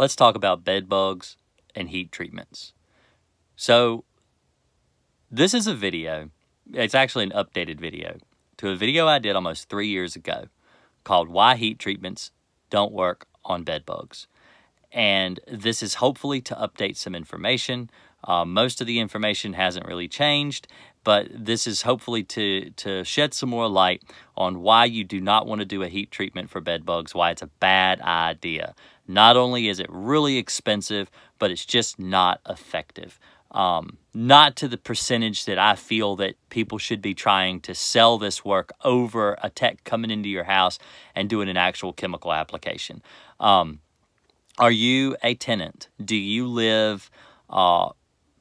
let's talk about bed bugs and heat treatments. So, this is a video, it's actually an updated video to a video I did almost three years ago called Why Heat Treatments Don't Work on Bed Bugs. And this is hopefully to update some information. Uh, most of the information hasn't really changed, but this is hopefully to, to shed some more light on why you do not want to do a heat treatment for bed bugs, why it's a bad idea. Not only is it really expensive, but it's just not effective. Um, not to the percentage that I feel that people should be trying to sell this work over a tech coming into your house and doing an actual chemical application. Um, are you a tenant? Do you live uh,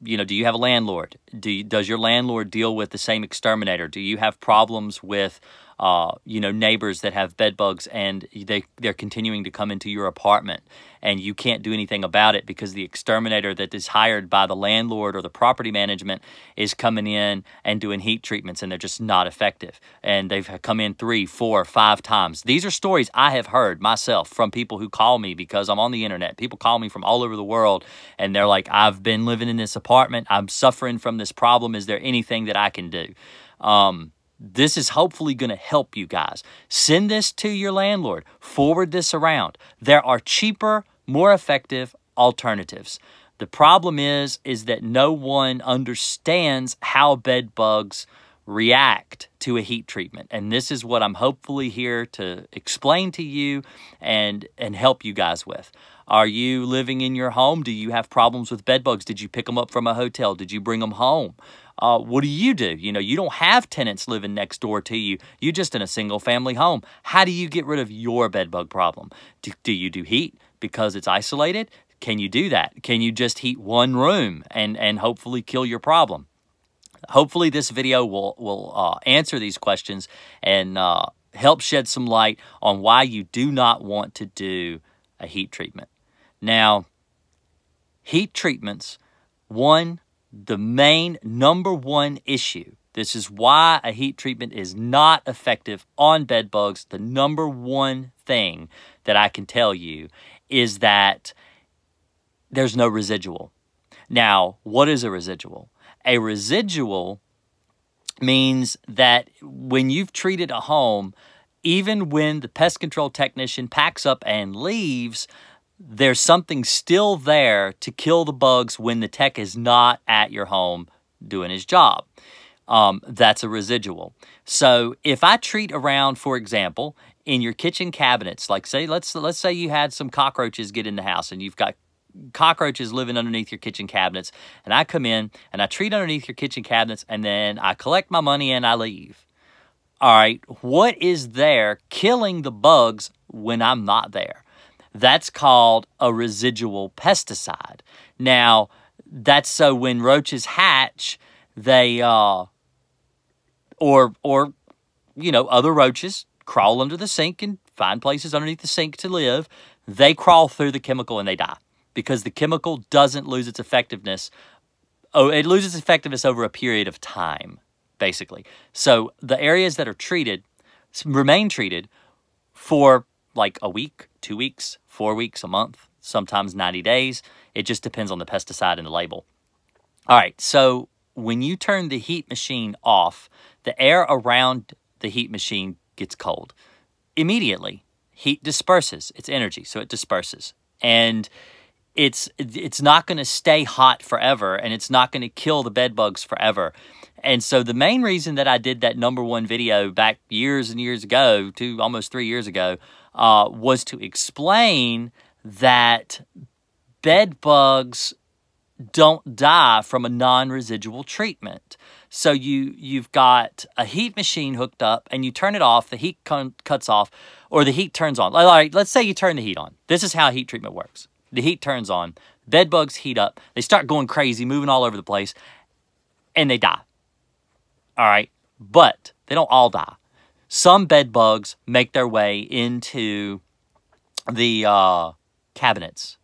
you know, do you have a landlord? Do you, does your landlord deal with the same exterminator? Do you have problems with, uh, you know, neighbors that have bed bugs and they they're continuing to come into your apartment and you can't do anything about it because the exterminator that is hired by the landlord or the property management is coming in and doing heat treatments and they're just not effective and they've come in three, four, five times. These are stories I have heard myself from people who call me because I'm on the internet. People call me from all over the world and they're like, I've been living in this apartment. I'm suffering from this problem. Is there anything that I can do? Um, this is hopefully going to help you guys. Send this to your landlord. Forward this around. There are cheaper, more effective alternatives. The problem is is that no one understands how bed bugs react to a heat treatment. And this is what I'm hopefully here to explain to you and and help you guys with. Are you living in your home? Do you have problems with bed bugs? Did you pick them up from a hotel? Did you bring them home? Uh, what do you do? You know, you don't have tenants living next door to you. You're just in a single family home. How do you get rid of your bed bug problem? Do, do you do heat because it's isolated? Can you do that? Can you just heat one room and, and hopefully kill your problem? Hopefully this video will, will uh, answer these questions and uh, help shed some light on why you do not want to do a heat treatment. Now, heat treatments, one, the main number one issue. This is why a heat treatment is not effective on bed bugs. The number one thing that I can tell you is that there's no residual. Now, what is a residual? A residual means that when you've treated a home, even when the pest control technician packs up and leaves, there's something still there to kill the bugs when the tech is not at your home doing his job. Um, that's a residual. So if I treat around, for example, in your kitchen cabinets, like say let's let's say you had some cockroaches get in the house and you've got cockroaches living underneath your kitchen cabinets, and I come in and I treat underneath your kitchen cabinets, and then I collect my money and I leave. All right, what is there killing the bugs when I'm not there? That's called a residual pesticide. Now, that's so when roaches hatch, they uh or or you know, other roaches crawl under the sink and find places underneath the sink to live. They crawl through the chemical and they die because the chemical doesn't lose its effectiveness. Oh, it loses effectiveness over a period of time, basically. So the areas that are treated remain treated for like a week, two weeks, four weeks, a month, sometimes 90 days. It just depends on the pesticide and the label. All right, so when you turn the heat machine off, the air around the heat machine gets cold. Immediately, heat disperses its energy, so it disperses. And it's it's not going to stay hot forever and it's not going to kill the bed bugs forever. And so the main reason that I did that number one video back years and years ago, two almost three years ago, uh, was to explain that bed bugs don't die from a non-residual treatment. So you you've got a heat machine hooked up and you turn it off, the heat cuts off or the heat turns on. All right, let's say you turn the heat on. This is how heat treatment works. The heat turns on, bed bugs heat up, they start going crazy, moving all over the place and they die. All right? But they don't all die. Some bed bugs make their way into the uh, cabinets.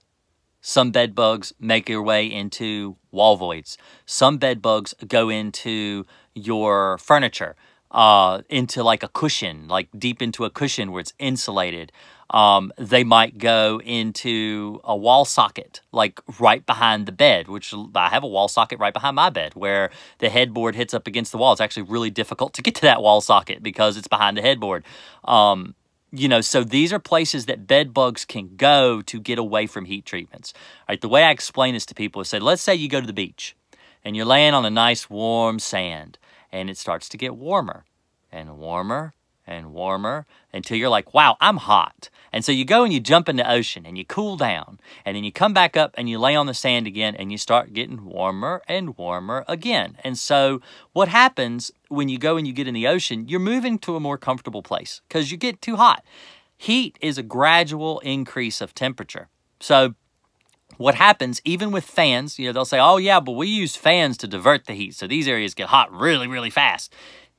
Some bed bugs make their way into wall voids. Some bed bugs go into your furniture, uh, into like a cushion, like deep into a cushion where it's insulated. Um, they might go into a wall socket, like right behind the bed, which I have a wall socket right behind my bed where the headboard hits up against the wall. It's actually really difficult to get to that wall socket because it's behind the headboard. Um, you know, so these are places that bed bugs can go to get away from heat treatments. All right, the way I explain this to people is say, let's say you go to the beach and you're laying on a nice warm sand and it starts to get warmer and warmer and warmer until you're like, wow, I'm hot. And so you go and you jump in the ocean and you cool down. And then you come back up and you lay on the sand again and you start getting warmer and warmer again. And so what happens when you go and you get in the ocean, you're moving to a more comfortable place because you get too hot. Heat is a gradual increase of temperature. So what happens even with fans, you know, they'll say, oh yeah, but we use fans to divert the heat. So these areas get hot really, really fast.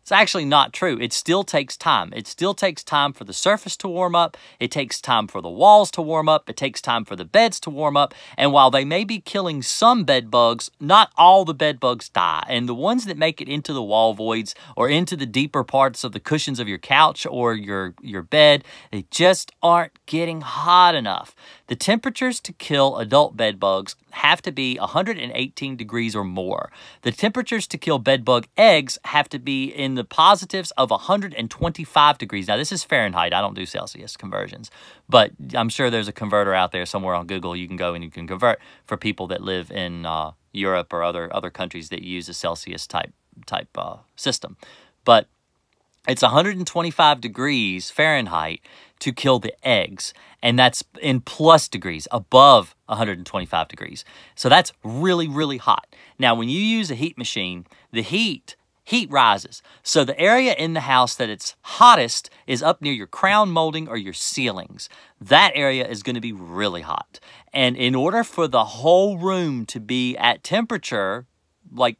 It's actually not true. It still takes time. It still takes time for the surface to warm up. It takes time for the walls to warm up. It takes time for the beds to warm up. And while they may be killing some bed bugs, not all the bed bugs die. And the ones that make it into the wall voids or into the deeper parts of the cushions of your couch or your, your bed, they just aren't getting hot enough. The temperatures to kill adult bed bugs have to be 118 degrees or more. The temperatures to kill bed bug eggs have to be in the positives of 125 degrees. Now, this is Fahrenheit. I don't do Celsius conversions, but I'm sure there's a converter out there somewhere on Google you can go and you can convert for people that live in uh, Europe or other other countries that use a Celsius type type uh, system. But it's 125 degrees Fahrenheit to kill the eggs, and that's in plus degrees, above 125 degrees. So that's really, really hot. Now, when you use a heat machine, the heat heat rises. So the area in the house that it's hottest is up near your crown molding or your ceilings. That area is going to be really hot. And in order for the whole room to be at temperature, like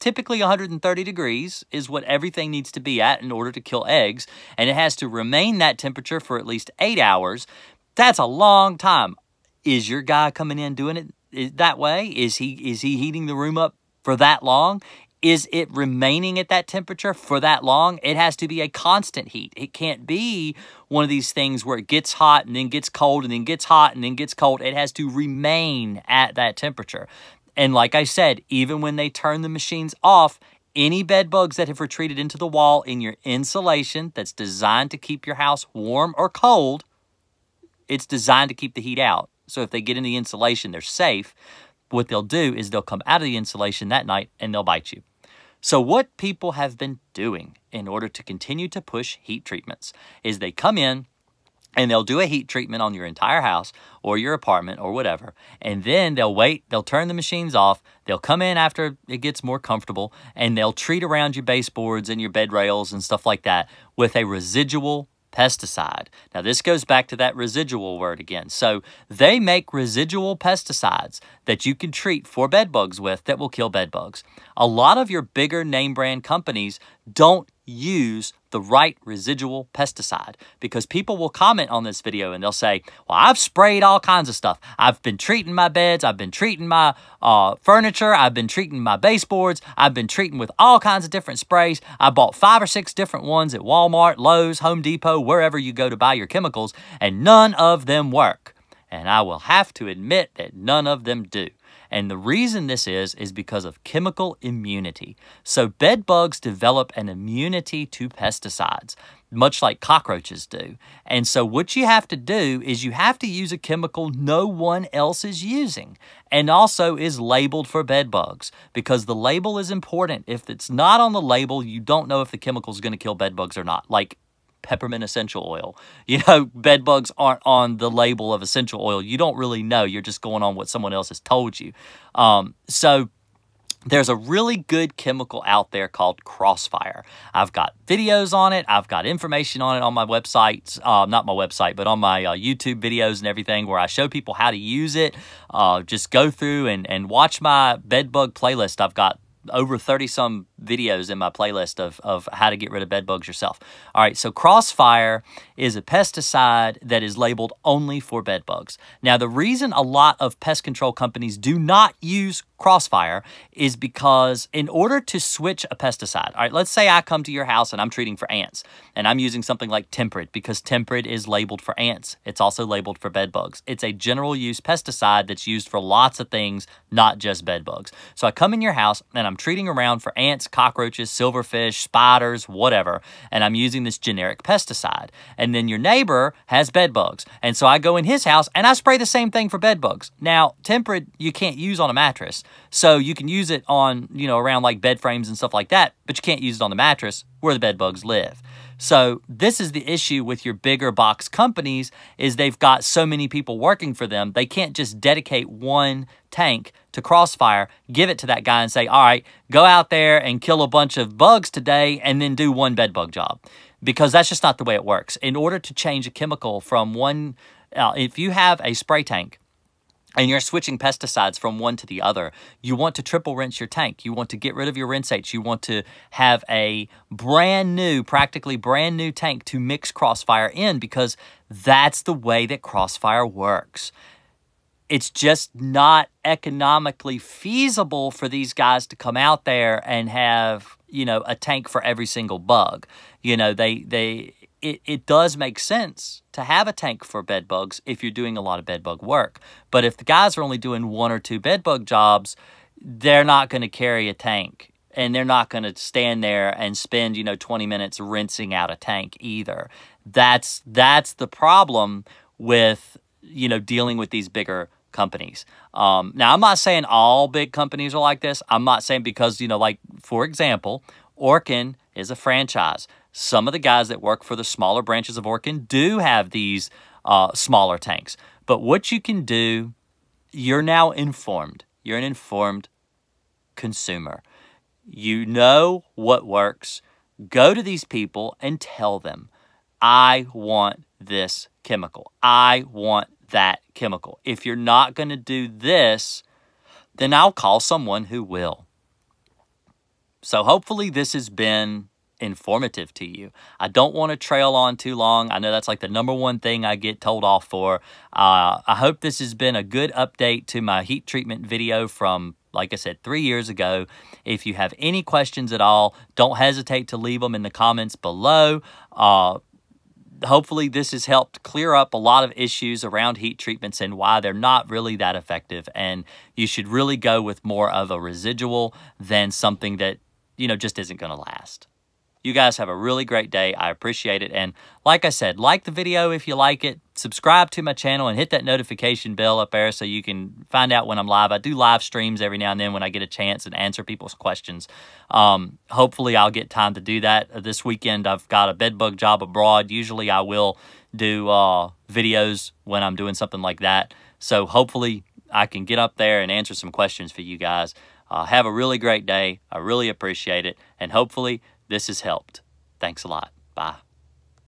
typically 130 degrees is what everything needs to be at in order to kill eggs, and it has to remain that temperature for at least eight hours. That's a long time. Is your guy coming in doing it eh, that way? Is he is he heating the room up for that long? Is it remaining at that temperature for that long? It has to be a constant heat. It can't be one of these things where it gets hot and then gets cold and then gets hot and then gets cold. It has to remain at that temperature. And like I said, even when they turn the machines off, any bed bugs that have retreated into the wall in your insulation that's designed to keep your house warm or cold, it's designed to keep the heat out. So if they get in the insulation, they're safe. What they'll do is they'll come out of the insulation that night and they'll bite you. So what people have been doing in order to continue to push heat treatments is they come in and they'll do a heat treatment on your entire house or your apartment or whatever and then they'll wait they'll turn the machines off they'll come in after it gets more comfortable and they'll treat around your baseboards and your bed rails and stuff like that with a residual pesticide. Now, this goes back to that residual word again. So, they make residual pesticides that you can treat for bed bugs with that will kill bed bugs. A lot of your bigger name brand companies don't use the right residual pesticide because people will comment on this video and they'll say, Well, I've sprayed all kinds of stuff. I've been treating my beds, I've been treating my uh, furniture, I've been treating my baseboards, I've been treating with all kinds of different sprays. I bought five or six different ones at Walmart, Lowe's, Home Depot, wherever you go to buy your chemicals, and none of them work. And I will have to admit that none of them do. And the reason this is, is because of chemical immunity. So bed bugs develop an immunity to pesticides, much like cockroaches do. And so what you have to do is you have to use a chemical no one else is using and also is labeled for bed bugs because the label is important. If it's not on the label, you don't know if the chemical is going to kill bed bugs or not. Like peppermint essential oil. You know, bed bugs aren't on the label of essential oil. You don't really know. You're just going on what someone else has told you. Um, so there's a really good chemical out there called Crossfire. I've got videos on it. I've got information on it on my website, uh, not my website, but on my uh, YouTube videos and everything where I show people how to use it. Uh, just go through and, and watch my bed bug playlist. I've got over 30 some videos in my playlist of, of how to get rid of bed bugs yourself. All right, so Crossfire is a pesticide that is labeled only for bed bugs. Now, the reason a lot of pest control companies do not use Crossfire is because in order to switch a pesticide, all right, let's say I come to your house and I'm treating for ants and I'm using something like Temprid because Temprid is labeled for ants. It's also labeled for bed bugs. It's a general use pesticide that's used for lots of things, not just bed bugs. So I come in your house and I'm treating around for ants, cockroaches, silverfish, spiders, whatever, and I'm using this generic pesticide. And then your neighbor has bed bugs. And so I go in his house and I spray the same thing for bed bugs. Now, Temprid you can't use on a mattress. So you can use it on, you know, around like bed frames and stuff like that, but you can't use it on the mattress where the bed bugs live. So this is the issue with your bigger box companies is they've got so many people working for them. They can't just dedicate one tank to Crossfire, give it to that guy and say, all right, go out there and kill a bunch of bugs today and then do one bed bug job. Because that's just not the way it works. In order to change a chemical from one, uh, if you have a spray tank and you're switching pesticides from one to the other, you want to triple rinse your tank. You want to get rid of your rinsates. You want to have a brand new, practically brand new tank to mix Crossfire in because that's the way that Crossfire works. It's just not economically feasible for these guys to come out there and have, you know, a tank for every single bug. You know, they they it, it does make sense to have a tank for bed bugs if you're doing a lot of bed bug work. But if the guys are only doing one or two bed bug jobs, they're not going to carry a tank and they're not going to stand there and spend, you know, 20 minutes rinsing out a tank either. That's that's the problem with, you know, dealing with these bigger companies. Um, now, I'm not saying all big companies are like this. I'm not saying because, you know, like, for example, Orkin is a franchise. Some of the guys that work for the smaller branches of Orkin do have these uh, smaller tanks. But what you can do, you're now informed. You're an informed consumer. You know what works. Go to these people and tell them, I want this chemical. I want that chemical. If you're not going to do this, then I'll call someone who will. So hopefully this has been informative to you. I don't want to trail on too long. I know that's like the number one thing I get told off for. Uh, I hope this has been a good update to my heat treatment video from like I said, three years ago. If you have any questions at all, don't hesitate to leave them in the comments below. Uh, hopefully this has helped clear up a lot of issues around heat treatments and why they're not really that effective. And you should really go with more of a residual than something that you know just isn't going to last you guys have a really great day. I appreciate it. And like I said, like the video if you like it. Subscribe to my channel and hit that notification bell up there so you can find out when I'm live. I do live streams every now and then when I get a chance and answer people's questions. Um, hopefully, I'll get time to do that. This weekend, I've got a bedbug job abroad. Usually, I will do uh, videos when I'm doing something like that. So hopefully, I can get up there and answer some questions for you guys. Uh, have a really great day. I really appreciate it. And hopefully, this has helped. Thanks a lot. Bye.